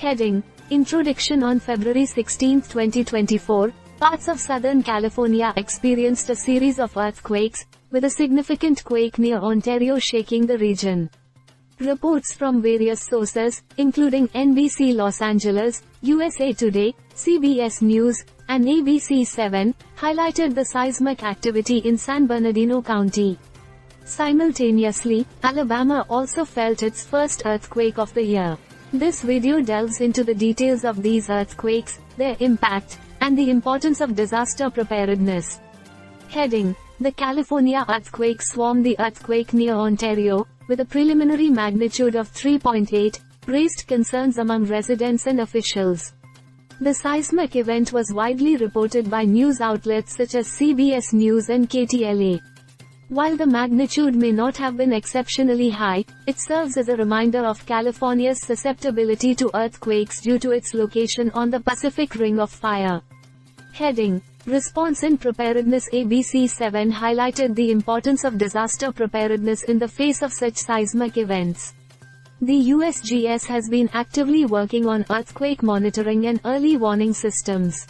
Heading Introduction on February 16, 2024, parts of Southern California experienced a series of earthquakes, with a significant quake near Ontario shaking the region. Reports from various sources, including NBC Los Angeles, USA Today, CBS News, and ABC7, highlighted the seismic activity in San Bernardino County. Simultaneously, Alabama also felt its first earthquake of the year. This video delves into the details of these earthquakes, their impact, and the importance of disaster preparedness. Heading The California earthquake swarm The earthquake near Ontario, with a preliminary magnitude of 3.8, raised concerns among residents and officials. The seismic event was widely reported by news outlets such as CBS News and KTLA. While the magnitude may not have been exceptionally high, it serves as a reminder of California's susceptibility to earthquakes due to its location on the Pacific Ring of Fire. Heading Response and Preparedness ABC 7 highlighted the importance of disaster preparedness in the face of such seismic events. The USGS has been actively working on earthquake monitoring and early warning systems.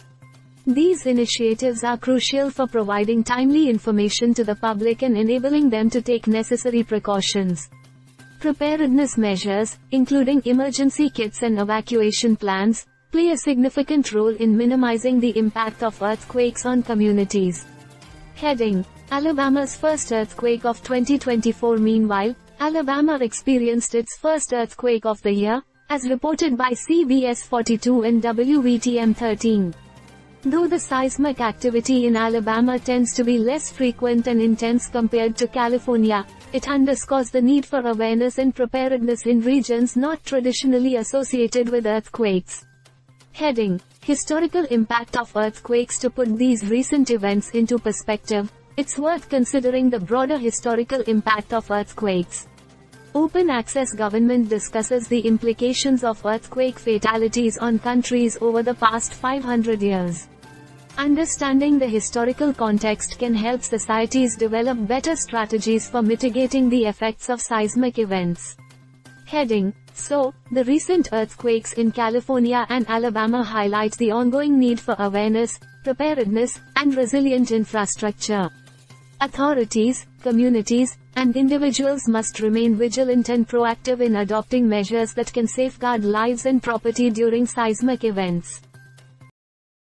These initiatives are crucial for providing timely information to the public and enabling them to take necessary precautions. Preparedness measures, including emergency kits and evacuation plans, play a significant role in minimizing the impact of earthquakes on communities. Heading Alabama's first earthquake of 2024 Meanwhile, Alabama experienced its first earthquake of the year, as reported by CBS 42 and WVTM 13. Though the seismic activity in Alabama tends to be less frequent and intense compared to California, it underscores the need for awareness and preparedness in regions not traditionally associated with earthquakes. Heading Historical impact of earthquakes To put these recent events into perspective, it's worth considering the broader historical impact of earthquakes. Open Access Government discusses the implications of earthquake fatalities on countries over the past 500 years. Understanding the historical context can help societies develop better strategies for mitigating the effects of seismic events. Heading So, the recent earthquakes in California and Alabama highlight the ongoing need for awareness, preparedness, and resilient infrastructure. Authorities, communities, and individuals must remain vigilant and proactive in adopting measures that can safeguard lives and property during seismic events.